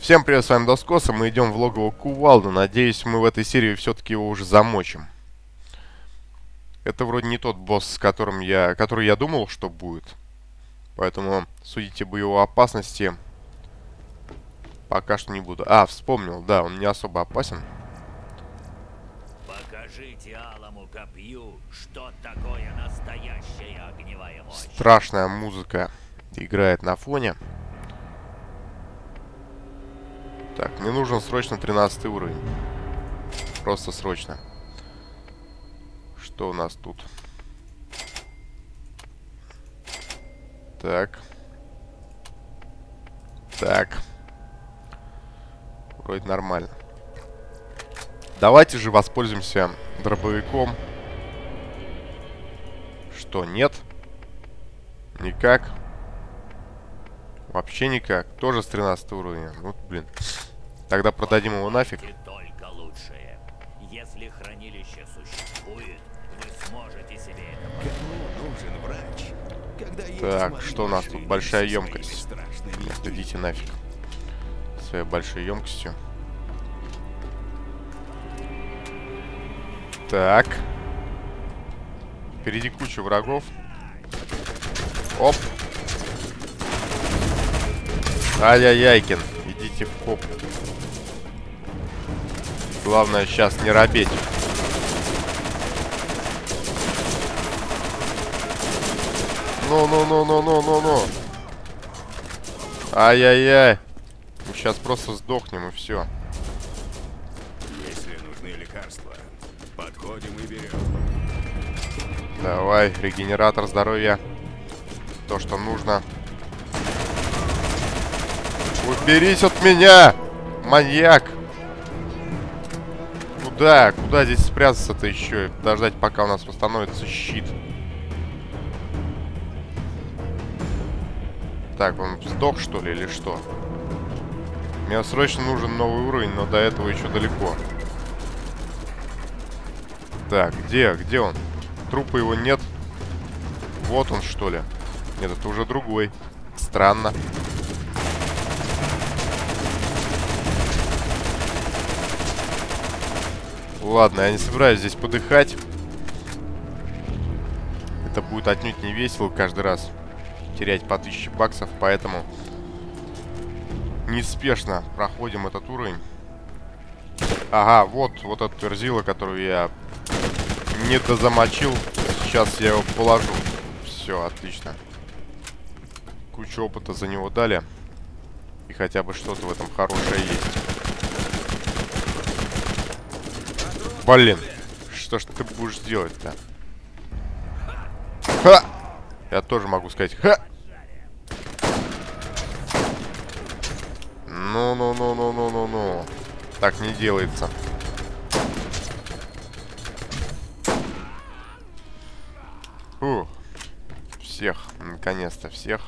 Всем привет, с вами Доскоса, мы идем в логово Кувалда. Надеюсь, мы в этой серии все-таки его уже замочим. Это вроде не тот босс, с которым я, который я думал, что будет. Поэтому судите бы его опасности пока что не буду. А, вспомнил, да, он не особо опасен. Покажите алому копью, что такое настоящая огневая мощь. Страшная музыка играет на фоне. Так, мне нужен срочно 13 уровень. Просто срочно. Что у нас тут? Так. Так. Вроде нормально. Давайте же воспользуемся дробовиком. Что, нет? Никак. Вообще никак. Тоже с 13 уровня. Вот, блин. Тогда продадим его нафиг. Если хранилище существует, вы сможете себе это Кому нужен врач? Когда есть Так, что у нас тут? Большая емкость. Нет, идите нафиг. Своей большой емкостью. Так. Впереди куча врагов. Оп. Ай-яй-яйкин. Идите в коп. Главное сейчас не робеть. Ну-ну-ну-ну-ну-ну-ну. Ай-яй-яй. Мы сейчас просто сдохнем и все. Если нужны лекарства, подходим и берем. Давай, регенератор здоровья. То, что нужно. Уберись от меня! Маньяк! Куда? Куда здесь спрятаться-то еще? И Подождать, пока у нас восстановится щит. Так, он сдох, что ли, или что? Мне срочно нужен новый уровень, но до этого еще далеко. Так, где? Где он? Трупа его нет. Вот он, что ли? Нет, это уже другой. Странно. Ладно, я не собираюсь здесь подыхать. Это будет отнюдь не весело каждый раз терять по 1000 баксов, поэтому неспешно проходим этот уровень. Ага, вот, вот этот верзила, которую я не дозамочил. Сейчас я его положу. Все, отлично. Кучу опыта за него дали. И хотя бы что-то в этом хорошее есть. Блин, что ж ты будешь делать-то? Ха! Я тоже могу сказать ха! Ну-ну-ну-ну-ну-ну-ну. Так не делается. Фух. Всех, наконец-то всех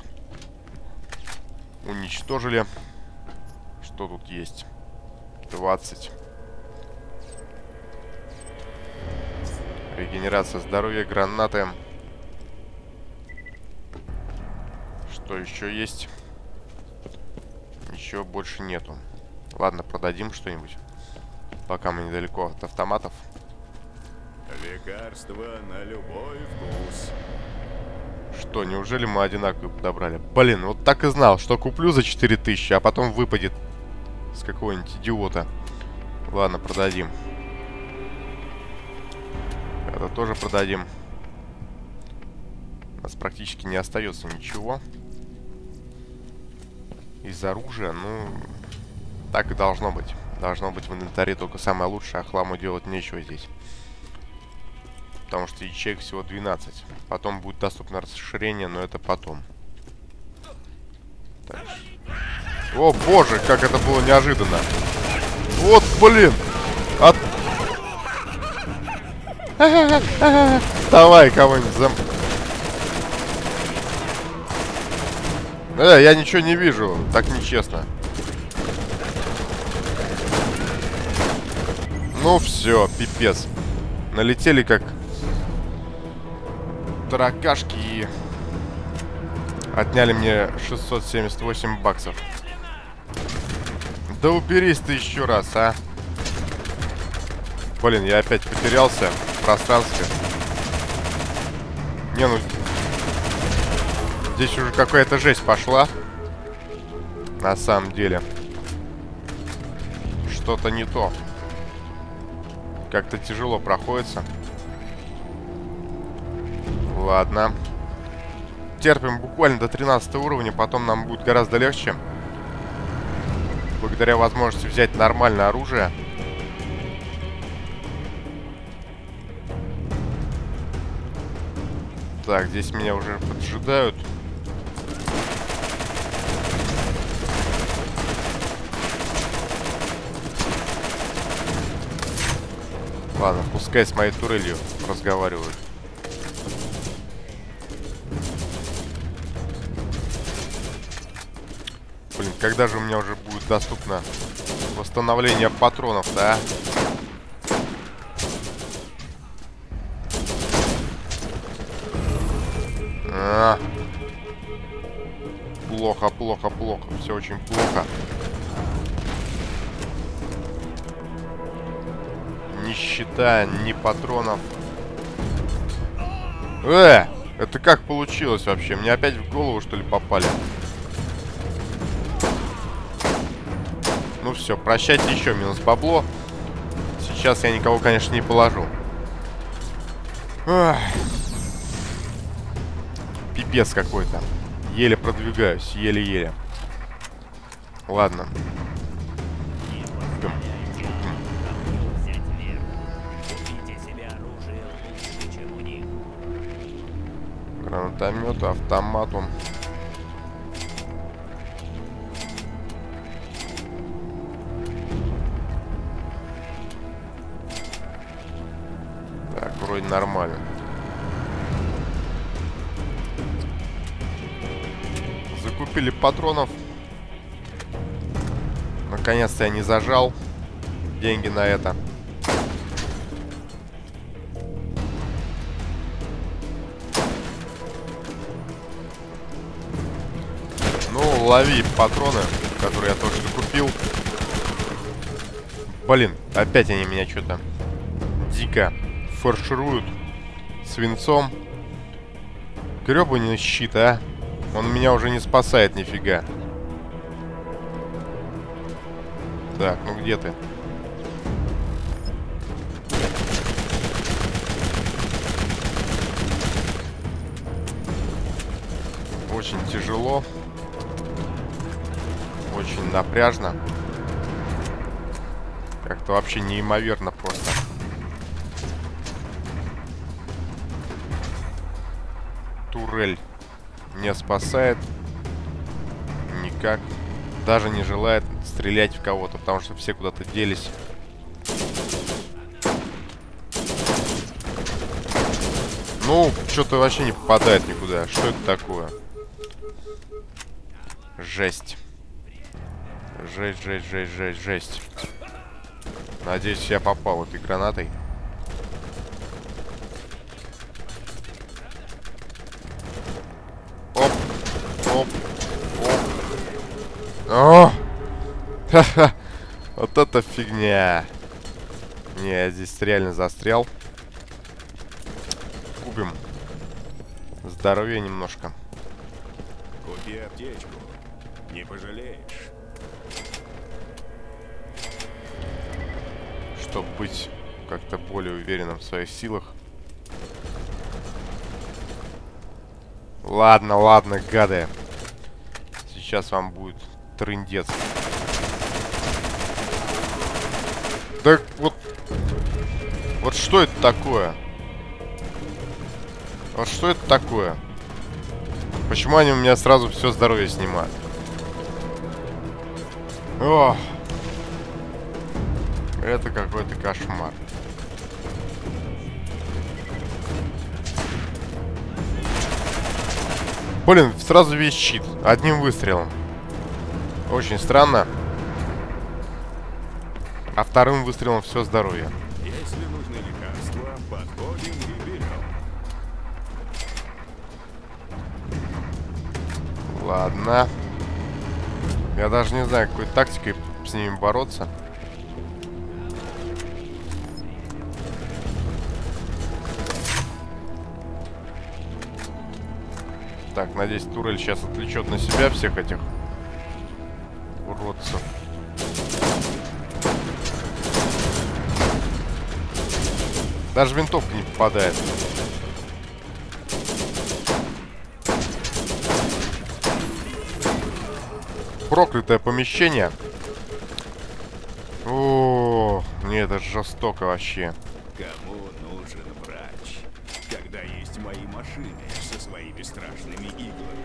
уничтожили. Что тут есть? 20. Регенерация здоровья, гранаты. Что еще есть? Ничего больше нету. Ладно, продадим что-нибудь. Пока мы недалеко от автоматов. Лекарства на любой вкус. Что, неужели мы одинаковые подобрали? Блин, вот так и знал, что куплю за 4000, а потом выпадет с какого-нибудь идиота. Ладно, продадим. Это тоже продадим. У нас практически не остается ничего. Из оружия, ну... Так и должно быть. Должно быть в инвентаре только самое лучшее, а хламу делать нечего здесь. Потому что ячеек всего 12. Потом будет доступно расширение, но это потом. Так. О, боже, как это было неожиданно. Вот, блин. От... Давай кого-нибудь зам... Э, я ничего не вижу. Так нечестно. Ну все, пипец. Налетели как таракашки и отняли мне 678 баксов. Да уберись ты еще раз, а. Блин, я опять потерялся пространстве. Не, ну... Здесь уже какая-то жесть пошла. На самом деле. Что-то не то. Как-то тяжело проходится. Ладно. Терпим буквально до 13 уровня, потом нам будет гораздо легче. Благодаря возможности взять нормальное оружие. Так, здесь меня уже поджидают. Ладно, пускай с моей турелью разговаривают. Блин, когда же у меня уже будет доступно восстановление патронов, да? А. Плохо, плохо. Все очень плохо. Ни щита, ни патронов. Э! Это как получилось вообще? Мне опять в голову, что ли, попали? Ну все, прощайте еще минус бабло. Сейчас я никого, конечно, не положу. Ах пипец какой-то. Еле продвигаюсь, еле-еле. Ладно. Гранатомет, автоматом. Так, вроде нормально. Купили патронов. Наконец-то я не зажал деньги на это. Ну, лови патроны, которые я только что купил. Блин, опять они меня что-то дико фаршируют свинцом. Гребаный щит, а. Он меня уже не спасает нифига. Так, ну где ты? Очень тяжело. Очень напряжно. Как-то вообще неимоверно просто. Турель не спасает никак. Даже не желает стрелять в кого-то, потому что все куда-то делись. Ну, что-то вообще не попадает никуда. Что это такое? Жесть. Жесть, жесть, жесть, жесть, жесть. Надеюсь, я попал этой гранатой. О! Ха-ха! Вот это фигня! Не, я здесь реально застрял. Купим здоровье немножко. Купи аптечку. Не пожалеешь. Чтобы быть как-то более уверенным в своих силах. Ладно, ладно, гады. Сейчас вам будет трындец. Да вот... Вот что это такое? Вот что это такое? Почему они у меня сразу все здоровье снимают? О! Это какой-то кошмар. Блин, сразу весь щит. Одним выстрелом. Очень странно. А вторым выстрелом все здоровье. Если нужны лекарства, подходим и берем. Ладно. Я даже не знаю, какой тактикой с ними бороться. Так, надеюсь, турель сейчас отвлечет на себя всех этих уродцев. Даже винтовка не попадает. Проклятое помещение. О, не, это жестоко вообще. Кому нужен врач, когда есть мои машины со своими страшными иглами?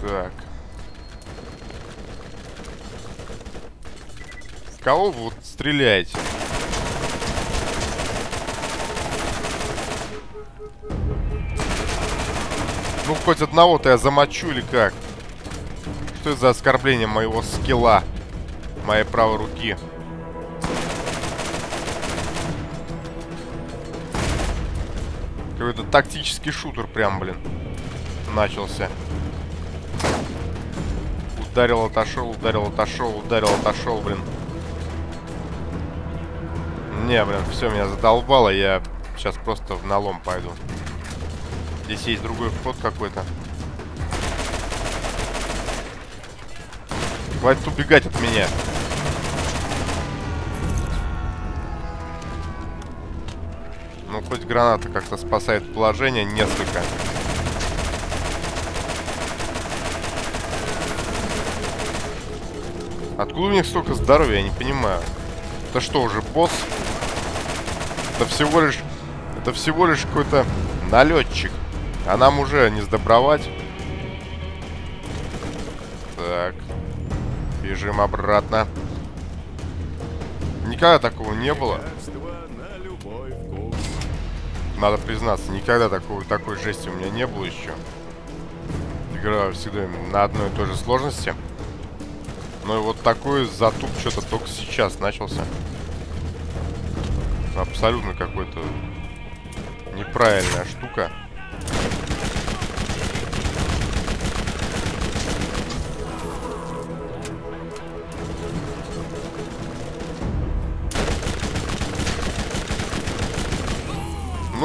Так. В кого вы вот стреляете? Ну, хоть одного-то я замочу или как? Что это за оскорбление моего скилла? Моей правой руки. Какой-то тактический шутер прям, блин. Начался. Ударил, отошел, ударил, отошел, ударил, отошел, блин. Не, блин, все, меня задолбало, я сейчас просто в налом пойду. Здесь есть другой вход какой-то. Хватит убегать от меня. Хоть граната как-то спасает положение. Несколько. Откуда у них столько здоровья, я не понимаю. Это что, уже босс? Это всего лишь... Это всего лишь какой-то налетчик. А нам уже не сдобровать. Так. Бежим обратно. Никогда такого не было. Надо признаться, никогда такого, такой жести у меня не было еще. Играю всегда на одной и той же сложности. Но и вот такой затуп что-то только сейчас начался. Абсолютно какой-то неправильная штука.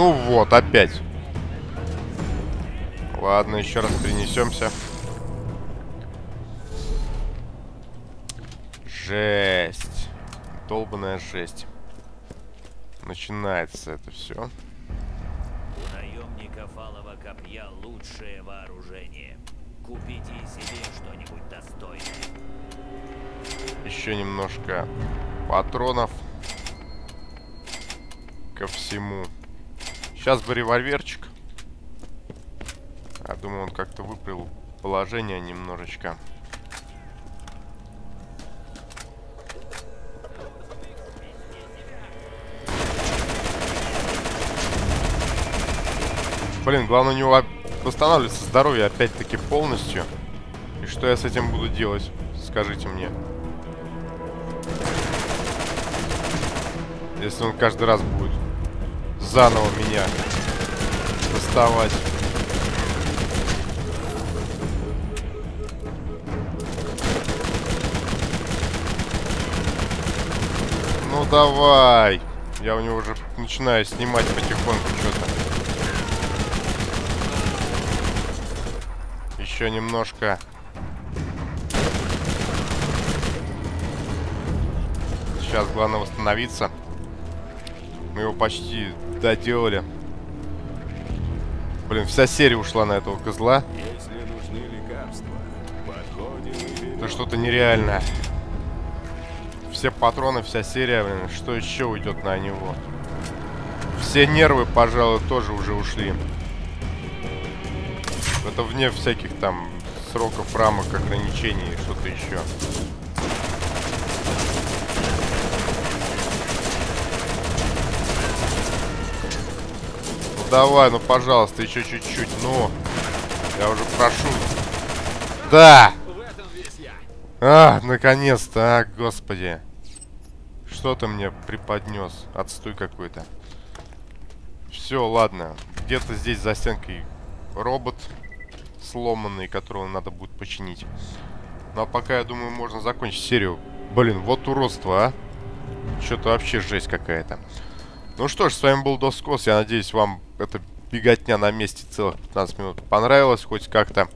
Ну вот, опять. Ладно, еще раз перенесемся. Жесть. Долбаная жесть. Начинается это все. У наемников алого копья лучшее вооружение. Купите себе что-нибудь достойное. Еще немножко патронов ко всему. Сейчас бы револьверчик. Я думаю, он как-то выправил положение немножечко. Блин, главное у него восстанавливается здоровье опять-таки полностью. И что я с этим буду делать? Скажите мне. Если он каждый раз будет заново меня доставать. Ну давай. Я у него уже начинаю снимать потихоньку что-то. Еще немножко. Сейчас главное восстановиться. Мы его почти доделали. Блин, вся серия ушла на этого козла. Это что-то нереальное. Все патроны, вся серия, блин, что еще уйдет на него? Все нервы, пожалуй, тоже уже ушли. Это вне всяких там сроков, рамок, ограничений и что-то еще. Давай, ну пожалуйста, еще чуть-чуть, ну. Я уже прошу. Да! А, наконец-то, а, господи. Что ты мне преподнес? Отстой какой-то. Все, ладно. Где-то здесь за стенкой робот сломанный, которого надо будет починить. Ну а пока, я думаю, можно закончить серию. Блин, вот уродство, а. Что-то вообще жесть какая-то. Ну что ж, с вами был Доскос. Я надеюсь, вам эта беготня на месте целых 15 минут понравилась хоть как-то.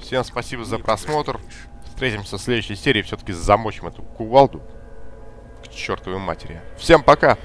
Всем спасибо за просмотр. Встретимся в следующей серии. Все-таки замочим эту кувалду. К чертовой матери. Всем пока!